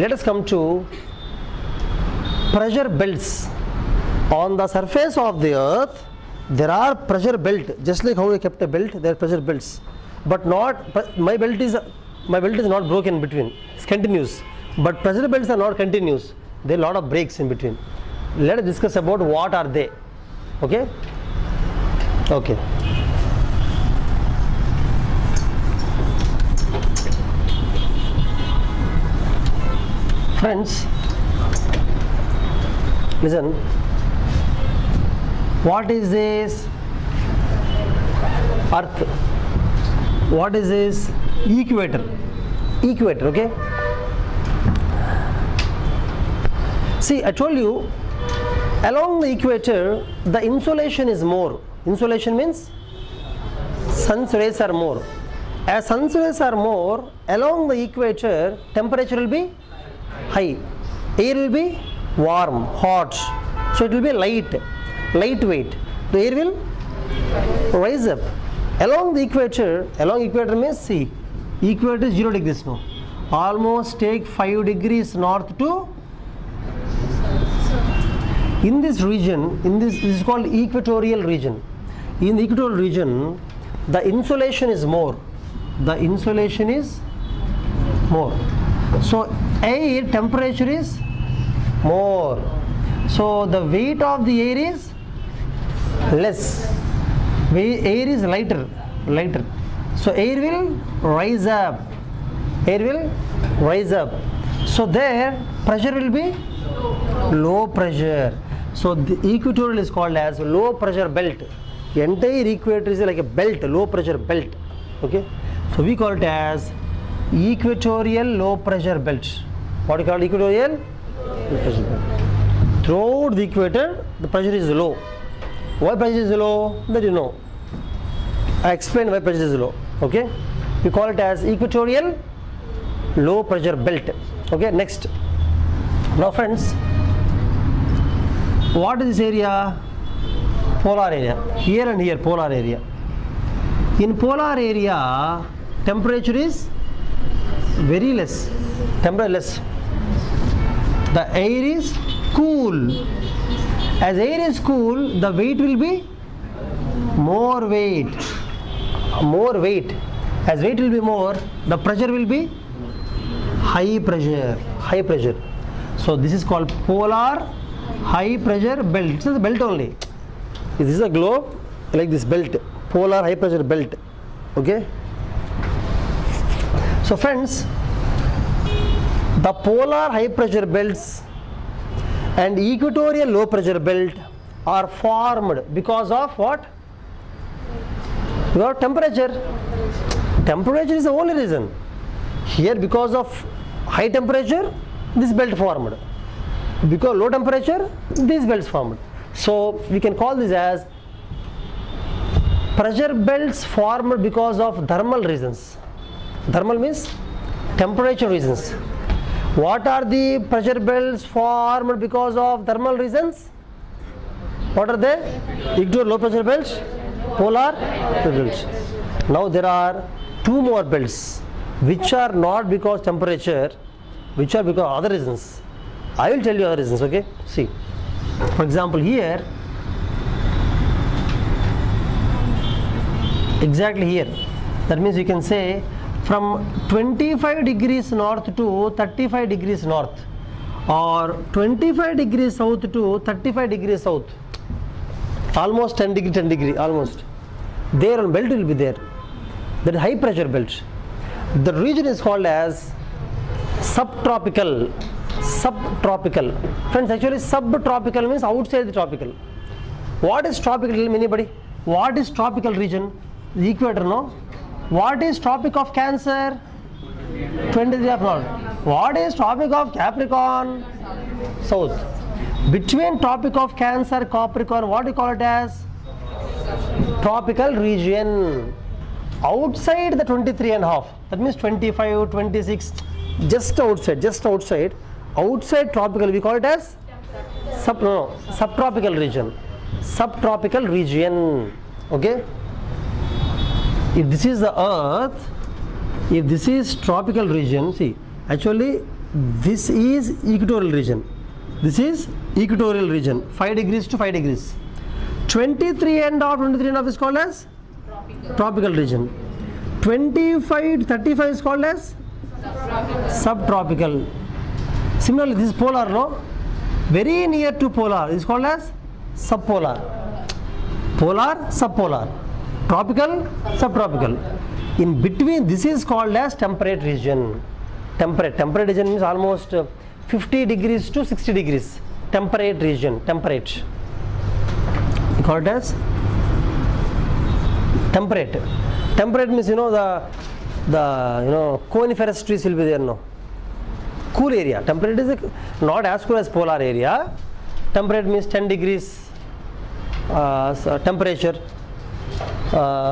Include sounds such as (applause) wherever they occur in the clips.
let us come to pressure belts. On the surface of the earth there are pressure belt just like how we kept a belt there are pressure belts. But not my belt is my belt is not broken between. It's continuous. But pressure belts are not continuous. There are a lot of breaks in between. Let us discuss about what are they. Okay? Okay friends listen. What is this earth? What is this equator? Equator okay? See i told you along the equator the insolation is more. Insolation means sun's rays are more. As sun's rays are more along the equator temperature will be high air will be warm hot. So it will be light lightweight. The air will rise up. Along the equator along equator means see equator is 0 degrees now. Almost take 5 degrees north to in this region in this, this is called equatorial region. In the equatorial region the insolation is more. The insolation is more so air temperature is more. So the weight of the air is less. Air is lighter lighter. So air will rise up. Air will rise up. So there pressure will be low pressure. So the equatorial is called as low pressure belt. Entire equator is like a belt low pressure belt. Okay? So we call it as equatorial low pressure belt what you call equatorial? Low pressure belt throughout the equator the pressure is low. Why pressure is low? That you know. I explained why pressure is low okay? We call it as equatorial low pressure belt okay? Next. Now friends what is this area? Polar area. Here and here polar area. In polar area temperature is very less temperature less. The air is cool. As air is cool the weight will be more weight. More weight. As weight will be more the pressure will be high pressure high pressure. So this is called polar high pressure belt. This is a belt only. This is a globe like this belt. Polar high pressure belt. Okay so friends the polar high pressure belts and equatorial low pressure belt are formed because of what? Of temperature. Temperature is the only reason. Here because of high temperature this belt formed. Because low temperature these belts formed. So we can call this as pressure belts formed because of thermal reasons thermal means temperature reasons. What are the pressure belts formed because of thermal reasons? What are they? Equatorial low pressure belts polar belts. Now there are two more belts which are not because temperature which are because other reasons. I will tell you other reasons okay? See. For example here exactly here. That means you can say from 25 degrees north to 35 degrees north or 25 degrees south to 35 degrees south. Almost 10 degree 10 degree almost. There on belt will be there. That high pressure belt. The region is called as subtropical subtropical. Friends actually subtropical means outside the tropical. What is tropical? Anybody. What is tropical region? The equator no what is tropic of cancer? 23 of north what is tropic of capricorn? South. Between tropic of cancer capricorn what do you call it as? Tropical region. Outside the 23 and half. That means 25 26 just outside just outside. Outside tropical we call it as? Sub no. Subtropical region. Subtropical region. Okay if this is the earth if this is tropical region see actually this is equatorial region. This is equatorial region 5 degrees to 5 degrees. 23 and half 23 and half is called as tropical region. 25 to 35 is called as subtropical. Similarly this is polar no? Very near to polar is called as subpolar. Polar subpolar tropical sub tropical in between this is called as temperate region temperate temperate region mean almost 50 degree to 60 degree temperate region temperate called as temperate temperate mean you know do no coniferous no cool area temperate is not as cool as polar area temperate mean ten degree temperature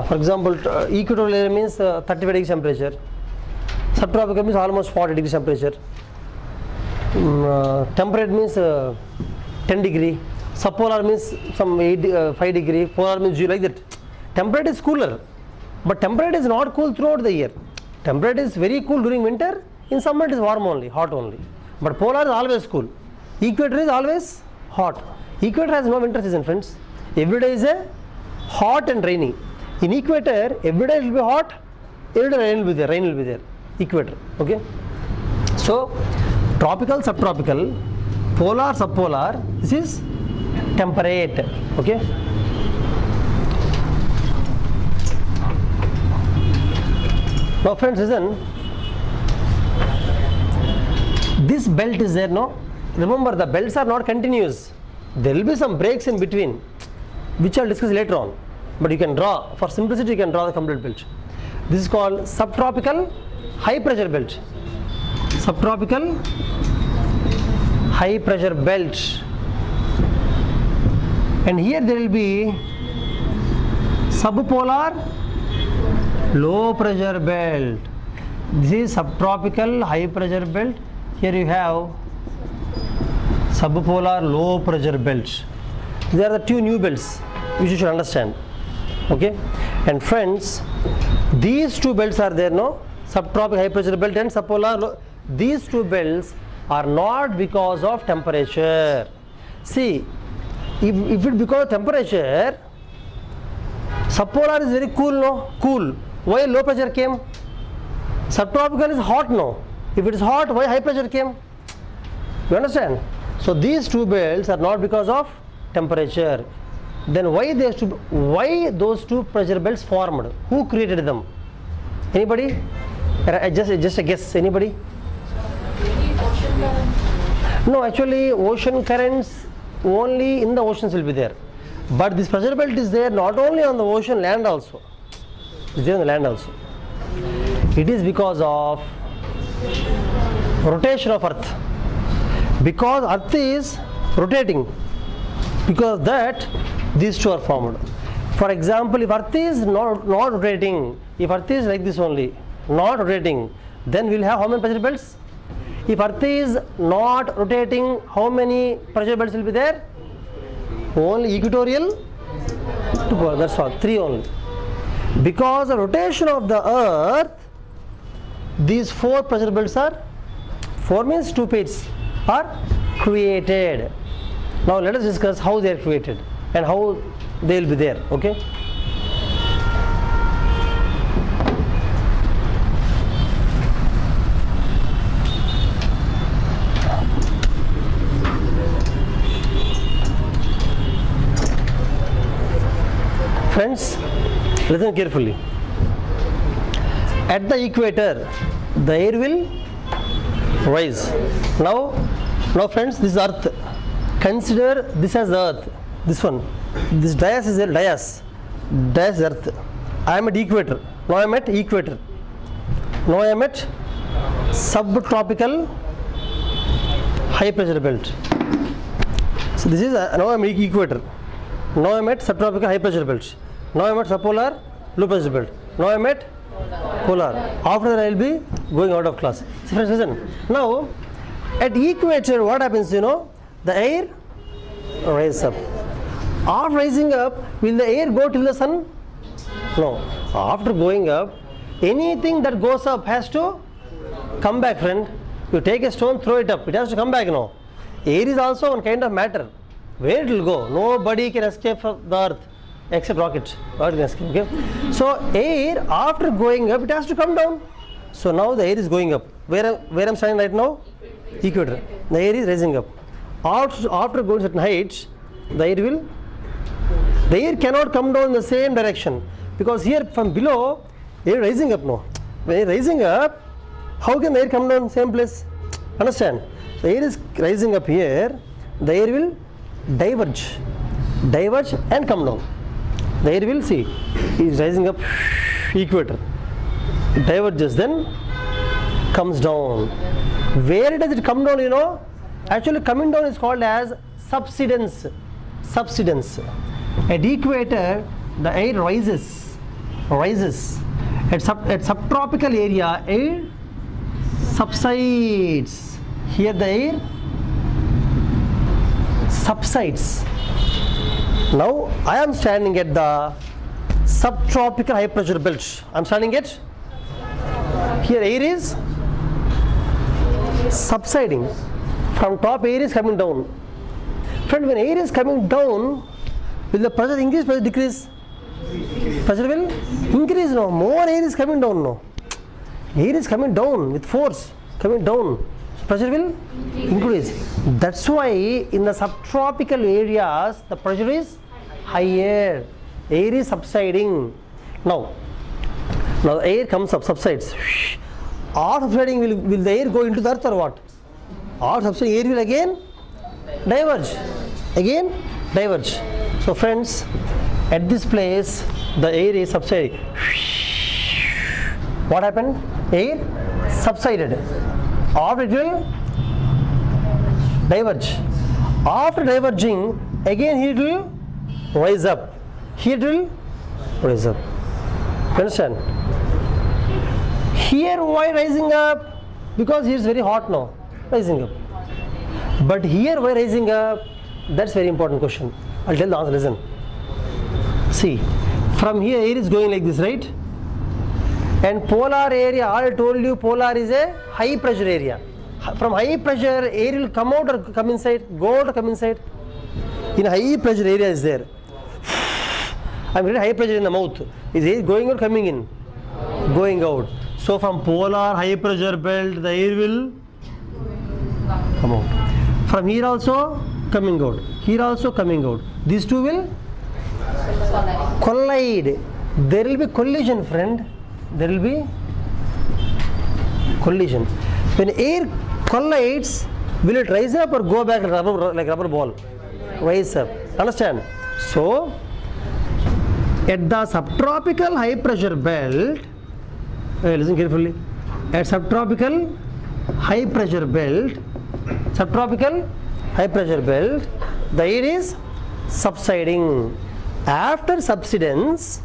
for example uh, equatorial area means uh, 35 degrees temperature subtropical means almost 40 degrees temperature Mm, uh, temperate means uh, 10 degree subpolar means some 8 de- uh, 5 degree polar means 0 like that temperate is cooler but temperate is not cool throughout the year temperate is very cool during winter in summer it is warm only hot only but polar is always cool equator is always hot equator has no winter season friends every day is a hot and rainy in equator every day it will be hot every day rain will be there rain will be there. Equator okay? So tropical subtropical polar subpolar this is temperate okay? Now friends listen. This belt is there no? Remember the belts are not continuous. There will be some breaks in between which i'll discuss later on but you can draw for simplicity you can draw the complete belt. This is called subtropical high pressure belt. Subtropical high pressure belt. And here there will be subpolar low pressure belt. This is subtropical high pressure belt. Here you have subpolar low pressure belts these are the two new belts which you should understand okay? And friends these two belts are there no? Subtropical high pressure belt and subpolar these two belts are not because of temperature. See if, if it because of temperature subpolar is very cool no? Cool. Why low pressure came? Subtropical is hot no? If it is hot why high pressure came? You understand? So these two belts are not because of temperature then why these two why those two pressure belts formed? Who created them? Anybody? Just just a guess. Anybody? No actually ocean currents only in the oceans will be there. But this pressure belt is there not only on the ocean land also. It's there on the land also. It is because of rotation of earth. Because earth is rotating. Because that these two are formed. For example if earth is not, not rotating if earth is like this only not rotating then we'll have how many pressure belts? If earth is not rotating how many pressure belts will be there? Only equatorial? Two polar that's all three only. Because the rotation of the earth these four pressure belts are four means two pairs are created. Now let us discuss how they are created and how they will be there okay? Friends listen carefully. At the equator the air will rise. Now now friends this is earth consider this as earth this one this dias is there dias dias earth i am at equator now i am at equator now i am at subtropical high pressure belt so this is uh, now i am at equator now i am at subtropical high pressure belt now i am at subpolar low pressure belt now i am at polar after that i will be going out of class so friends listen now at equator what happens you know the air rise up after rising up will the air go till the sun no after going up anything that goes up has to come back friend You take a stone, throw it up. It has to come back now. Air is also one kind of matter. Where it will go? Nobody can escape from the earth except rockets. Rocket can escape. Okay. So air after going up, it has to come down. So now the air is going up. Where where I'm standing right now? Equator. The air is rising up. After after going certain heights, the air will the air cannot come down in the same direction because here from below air rising up now when rising up how can the air come down same place? Understand? The air is rising up here the air will diverge diverge and come down. The air will see is rising up equator. It diverges then comes down. Where does it come down you know? Actually coming down is called as subsidence subsidence. At equator the air rises rises. At, sub, at subtropical area air subsides. Here the air subsides. Now i am standing at the subtropical high pressure belt i'm standing at here air is subsiding. From top air is coming down friend when air is coming down will the pressure increase pressure decrease? Pressure will increase now more air is coming down now air is coming down with force coming down. Pressure will increase. That's why in the subtropical areas the pressure is higher. Air is subsiding. Now now the air comes up subsides. Or subsiding will, will the air go into the earth or what? Or subsiding air will again diverge. Again diverge. So friends at this place the air is subsiding what happened? Air subsided. After it will diverge. After diverging again it will rise up. Here it will rise up. Understand? Here why rising up? Because here is very hot now. Rising up but here we're raising a, that's very important question. I'll tell the answer listen. See from here air is going like this right? And polar area i told you polar is a high pressure area. From high pressure air will come out or come inside? Go out or come inside? In high pressure area is there. (sighs) I'm getting high pressure in the mouth. Is air going or coming in? Going out. So from polar high pressure belt the air will come out from here also coming out. Here also coming out. These two will collide. There will be collision friend. There will be collision. When air collides will it rise up or go back like rubber, like rubber ball? Rise up. Understand? So at the subtropical high pressure belt Hey, listen carefully. At subtropical high pressure belt, subtropical high pressure belt, the air is subsiding. After subsidence,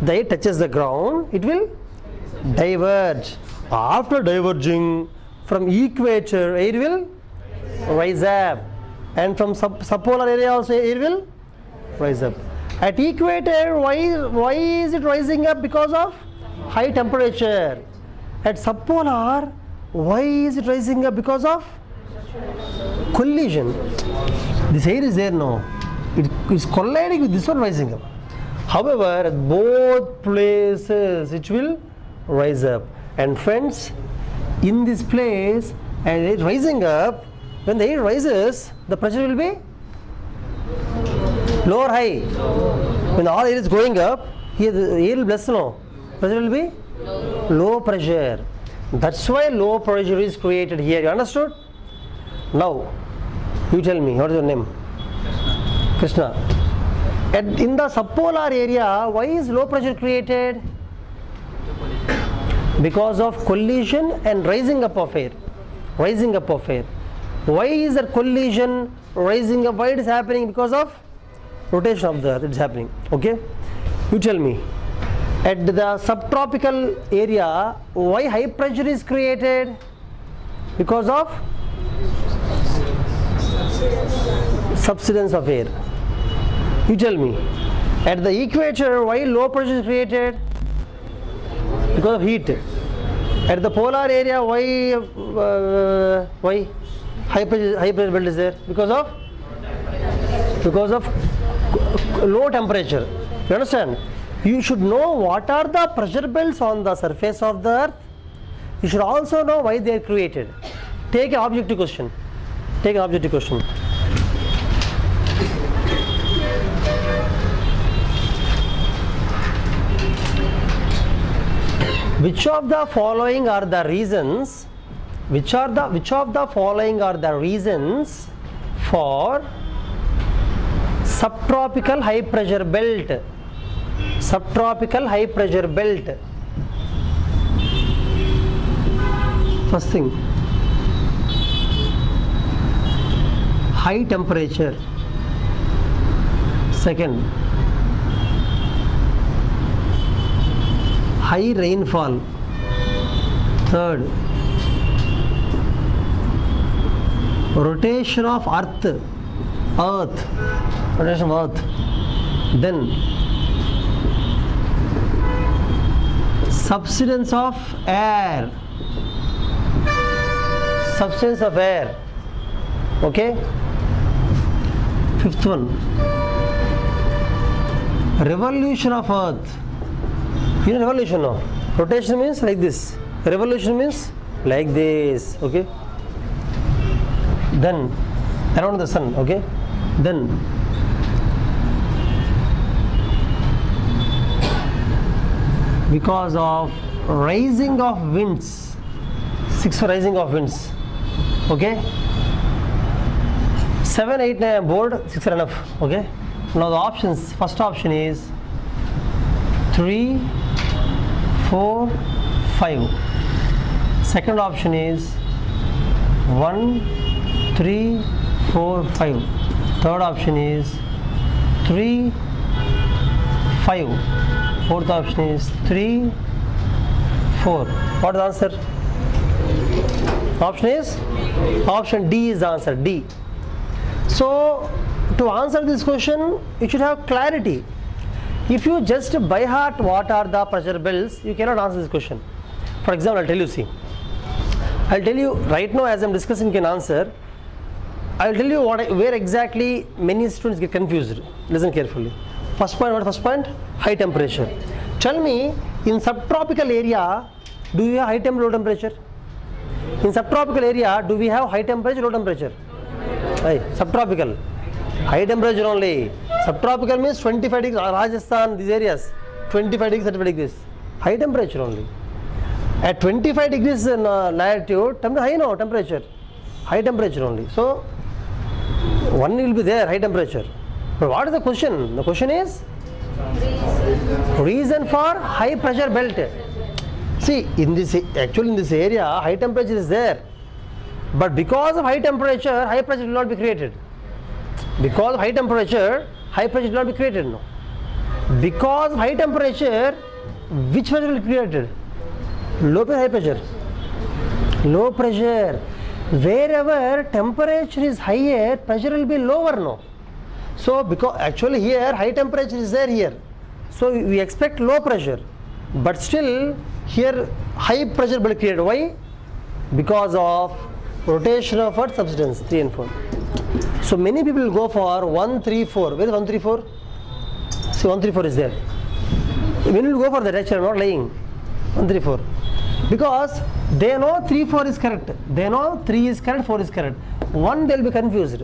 the air touches the ground, it will diverge. After diverging from equator, air will rise up. And from sub subpolar area also air will rise up. At equator, why, why is it rising up? Because of high temperature. At subpolar, why is it rising up? Because of collision. This air is there now. It is colliding with this one rising up. However, at both places it will rise up. And friends, in this place, and it rising up, when the air rises, the pressure will be low or high. When all air is going up, here the air will bless now. Pressure will be low pressure. That's why low pressure is created here. You understood? Now, you tell me, what is your name? Krishna. At, in the subpolar area, why is low pressure created? Because of collision and rising up of air. Rising up of air. Why is there collision, rising up? Why it is happening? Because of rotation of the earth. It's happening. Okay? You tell me. At the subtropical area, why high pressure is created? Because of subsidence of air. You tell me. At the equator, why low pressure is created? Because of heat. At the polar area, why uh, why high pressure, high pressure belt is there? Because of because of low temperature. You understand? You should know what are the pressure belts on the surface of the earth. You should also know why they are created. Take an objective question. Take an objective question. Which of the following are the reasons? Which are the which of the following are the reasons for subtropical high pressure belt? Subtropical high pressure belt. First thing, high temperature. Second, high rainfall. Third, rotation of earth, earth, rotation of earth. Then, subsidence of air, substance of air. Okay. Fifth one, revolution of earth. You know revolution now. Rotation means like this. Revolution means like this. Okay. Then around the sun. Okay. Then because of rising of winds. Six rising of winds. Okay. Seven, eight, nine board. Six are enough. Okay. Now the options. First option is three, four, five. Second option is one, three, four, five. Third option is three, five. Fourth option is three, four. What is the answer? Option is option D is the answer. D. So to answer this question, you should have clarity. If you just by heart what are the pressure belts, you cannot answer this question. For example, I'll tell you, see. I'll tell you right now as I'm discussing can answer. I'll tell you what where exactly many students get confused. Listen carefully. First point, what first point? High temperature. Tell me, in subtropical area, do you have high temperature, low temperature? In subtropical area, do we have high temperature, low temperature? High temperature only. Subtropical means 25 degrees, Rajasthan, these areas, 25 degrees, 35 degrees. High temperature only. At 25 degrees in, uh, latitude, temp- high no temperature. High temperature only. So, one will be there, high temperature. But what is the question? The question is reason for high pressure belt. See, in this actually in this area, high temperature is there. But because of high temperature, high pressure will not be created. Because of high temperature, high pressure will not be created. No. Because of high temperature, which pressure will be created? Low pressure, high pressure. Low pressure. Wherever temperature is higher, pressure will be lower. No. So because actually here high temperature is there here. So we expect low pressure. But still here high pressure will be created. Why? Because of rotation of earth subsidence 3 and 4. So many people go for 1, 3, 4. Where is 1, 3, 4? See 1, 3, 4 is there. Many will go for that actually, I'm not lying. 1, 3, 4. Because they know 3, 4 is correct. They know 3 is correct, 4 is correct. 1 they will be confused.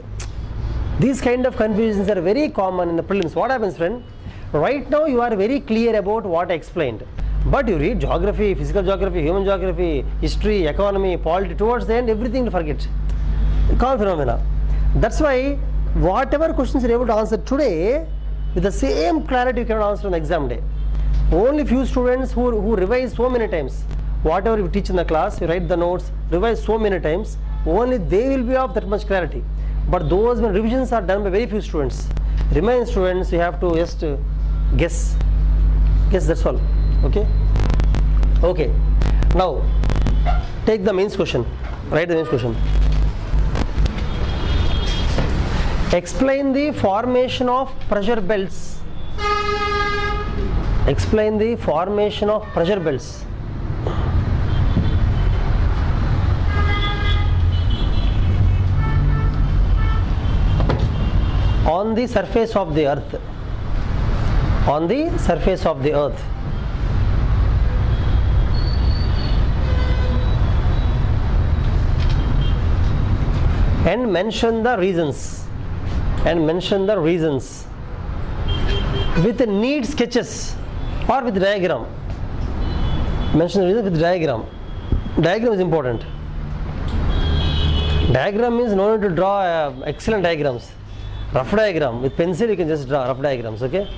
These kind of confusions are very common in the prelims. What happens friend? Right now you are very clear about what I explained. But you read geography, physical geography, human geography, history, economy, politics, towards the end everything you forget. Common phenomena. That's why whatever questions you are able to answer today, with the same clarity you cannot answer on exam day. Only few students who, who revise so many times. Whatever you teach in the class, you write the notes, revise so many times, only they will be of that much clarity. But those when revisions are done by very few students. Remaining students, you have to just uh, guess. Guess that's all okay? Okay. Now take the mains question. Write the mains question. Explain the formation of pressure belts. Explain the formation of pressure belts. On the surface of the earth. On the surface of the earth. And mention the reasons. And mention the reasons. With neat sketches or with diagram. Mention the reason with diagram. Diagram is important. Diagram means no need to draw uh, excellent diagrams. Rough diagram. With pencil you can just draw rough diagrams okay?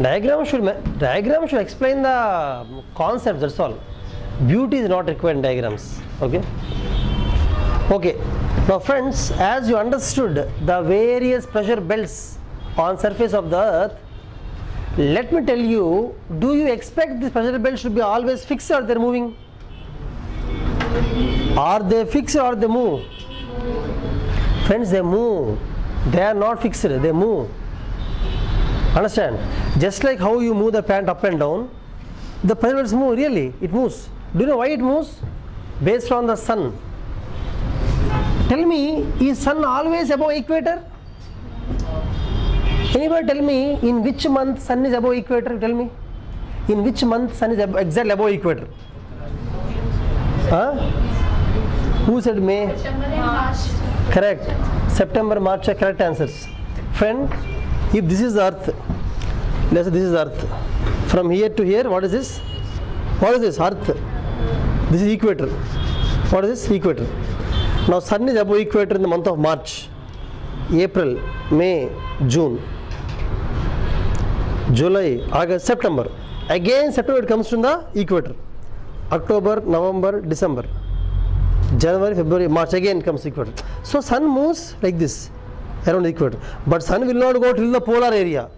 Diagram should diagram should explain the concepts that's all. Beauty is not required in diagrams okay? Okay now friends as you understood the various pressure belts on surface of the earth let me tell you do you expect this pressure belt should be always fixed or they're moving? Are they fixed or they move? Friends they move. They are not fixed they move. Understand? Just like how you move the pant up and down the pressure belts move really. It moves. Do you know why it moves? Based on the sun tell me is sun always above equator anybody tell me in which month sun is above equator tell me in which month sun is ab- exactly above equator huh? who said may correct september march are correct answers friend if this is earth let's say this is earth from here to here what is this what is this earth this is equator what is this equator now sun is above equator in the month of march april may june july august september again september it comes to the equator october november december January, February, March again comes equator. So sun moves like this around the equator. But sun will not go till the polar area.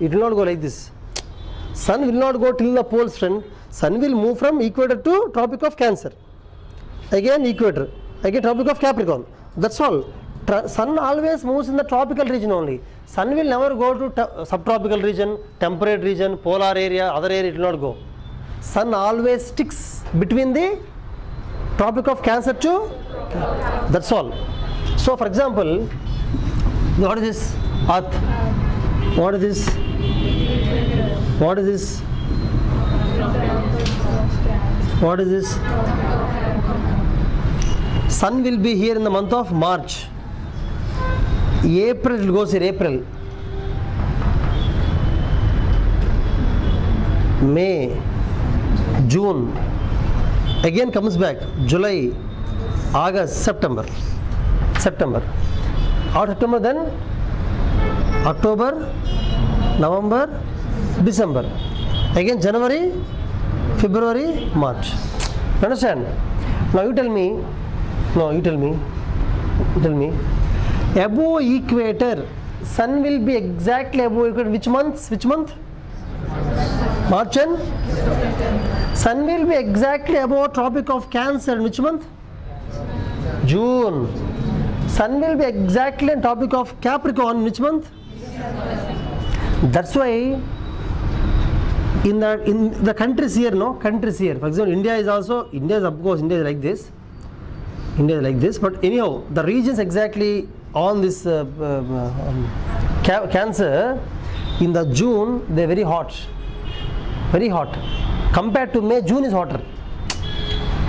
It will not go like this. Sun will not go till the poles friend. Sun will move from equator to tropic of Cancer. Again equator. Again tropic of Capricorn. That's all. Tra- sun always moves in the tropical region only. Sun will never go to subtropical region, temperate region, polar area, other area it will not go. Sun always sticks between the tropic of cancer to that's all so for example what is this earth what is this what is this what is this sun will be here in the month of march april it goes here april may june again comes back july august september september out september then october november december again january february march You understand now you tell me no you tell me you tell me above equator sun will be exactly above equator which months which month march and sun will be exactly above tropic of cancer in which month june sun will be exactly on topic of capricorn in which month that's why in the in the countries here no countries here for example india is also india is of course india is like this india like this but anyhow the regions exactly on this uh, uh, um, ca- cancer in the june they're very hot. Very hot. Compared to may june is hotter.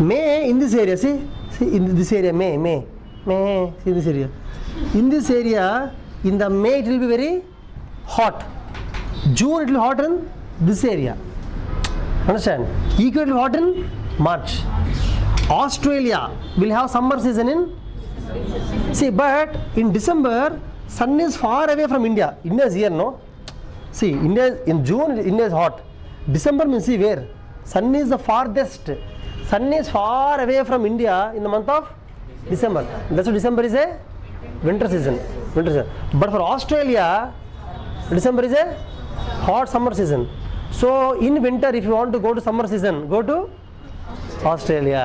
May in this area see? See in this area may may. May see this area. In this area in the may it will be very hot. June it will hot in this area. Understand? Equator will hot in march australia will have summer season in see but in december sun is far away from india india is here no see india in june india is hot december means see where sun is the farthest sun is far away from india in the month of december that's why december is a winter season winter season but for australia december is a hot summer season so in winter if you want to go to summer season go to australia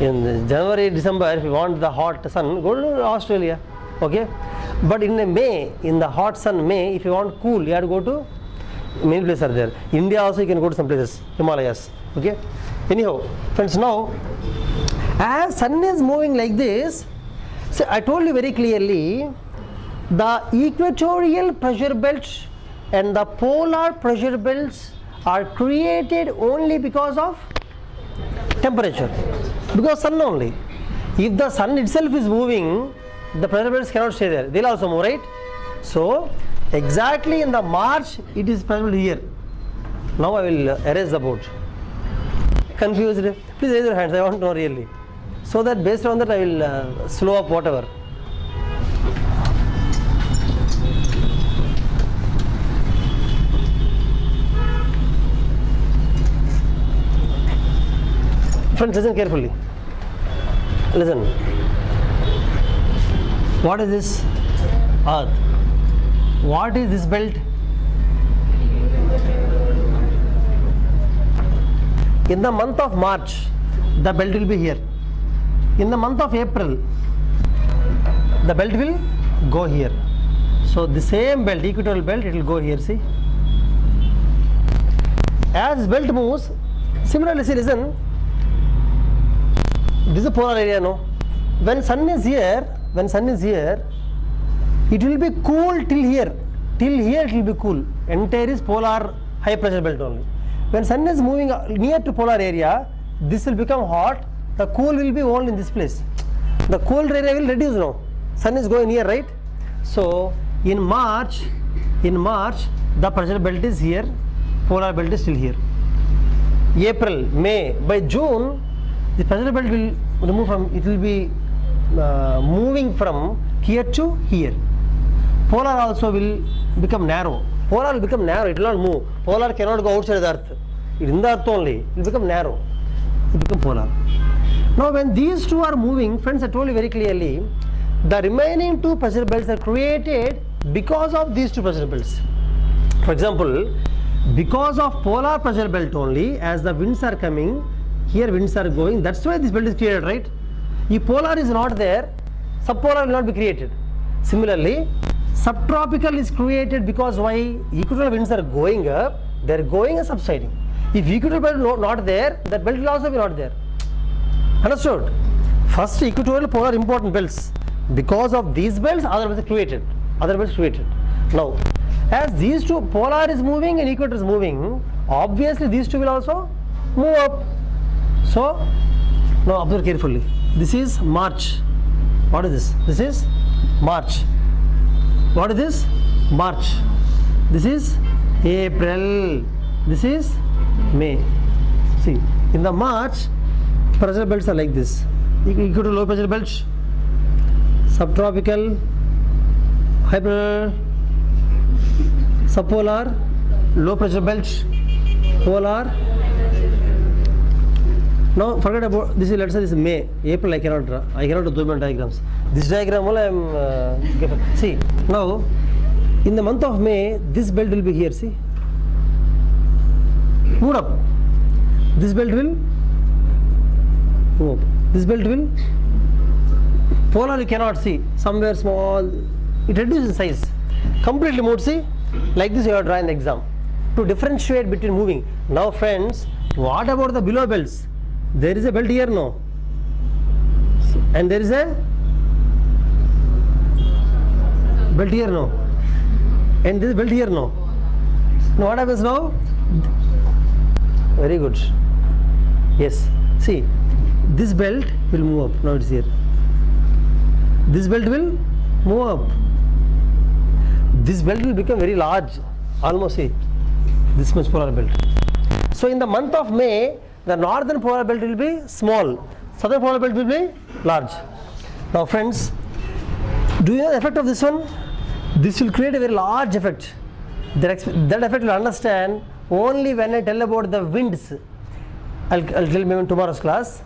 in january december if you want the hot sun go to australia okay? But in may in the hot sun may if you want cool you have to go to many places are there. India also you can go to some places himalayas okay? Anyhow friends now as sun is moving like this so i told you very clearly the equatorial pressure belt and the polar pressure belts are created only because of temperature. Because sun only. If the sun itself is moving the pressure belts cannot stay there. They'll also move right? So exactly in the march it is present here. Now i will erase the board. Confused? Please raise your hands. I want to know really. So that based on that i will uh, slow up whatever friends listen carefully. Listen. What is this earth? What is this belt? In the month of march the belt will be here. In the month of april the belt will go here. So the same belt equatorial belt it will go here see? As belt moves similarly see listen this is a polar area no? When sun is here when sun is here it will be cool till here. Till here it will be cool. Entire is polar high pressure belt only. When sun is moving uh, near to polar area this will become hot. The cool will be only in this place. The cold area will reduce now sun is going here right? So in march in march the pressure belt is here. Polar belt is still here. April may by june the pressure belt will remove from it will be uh, moving from here to here. Polar also will become narrow. Polar will become narrow it will not move. Polar cannot go outside the earth. It in the earth only it will become narrow. It will become polar. Now when these two are moving friends i told you very clearly the remaining two pressure belts are created because of these two pressure belts. For example because of polar pressure belt only as the winds are coming here winds are going. That's why this belt is created right? If polar is not there subpolar will not be created. Similarly subtropical is created because why? Equatorial winds are going up. They are going and subsiding. If equatorial belt no, not there that belt will also be not there. Understood? First equatorial polar important belts. Because of these belts other belts are created. Other belts created. Now as these two polar is moving and equator is moving obviously these two will also move up so now observe carefully this is march what is this this is march what is this march this is april this is may see in the march pressure belts are like this equal to low pressure belts subtropical hyper subpolar low pressure belts polar now forget about this let's say this is may april i cannot draw. I cannot do two diagrams. This diagram only i am uh, see now in the month of may this belt will be here see? Move up. This belt will move this belt will polar you cannot see. Somewhere small. It reduces size. Completely moved see? Like this you have drawn in the exam. To differentiate between moving. Now friends what about the below belts there is a belt here no? And there is a belt here no? And this belt here no? Now what happens now? Very good. Yes. See this belt will move up. Now it's here. This belt will move up. This belt will become very large. Almost see this much polar belt. So in the month of may the northern polar belt will be small. Southern polar belt will be large. Now friends do you know the effect of this one? This will create a very large effect. That, effect will understand only when i tell about the winds. I'll, I'll tell you in tomorrow's class